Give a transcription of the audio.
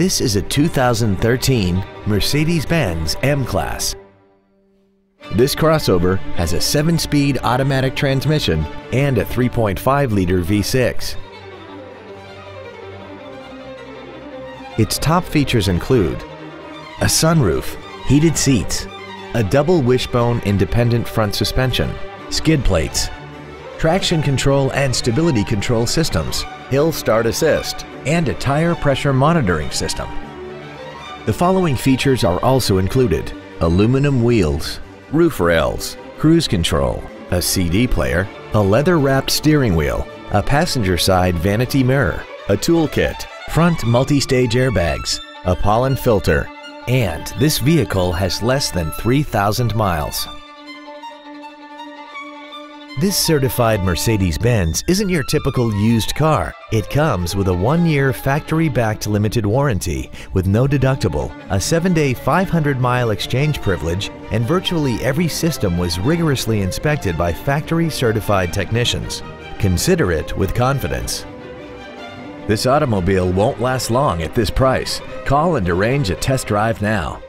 This is a 2013 Mercedes-Benz M-Class. This crossover has a 7-speed automatic transmission and a 3.5-liter V6. Its top features include a sunroof, heated seats, a double wishbone independent front suspension, skid plates, traction control and stability control systems, hill start assist, and a tire pressure monitoring system. The following features are also included. Aluminum wheels, roof rails, cruise control, a CD player, a leather-wrapped steering wheel, a passenger side vanity mirror, a toolkit, front multi-stage airbags, a pollen filter, and this vehicle has less than 3,000 miles. This certified Mercedes-Benz isn't your typical used car. It comes with a one-year factory-backed limited warranty with no deductible, a 7-day 500-mile exchange privilege, and virtually every system was rigorously inspected by factory-certified technicians. Consider it with confidence. This automobile won't last long at this price. Call and arrange a test drive now.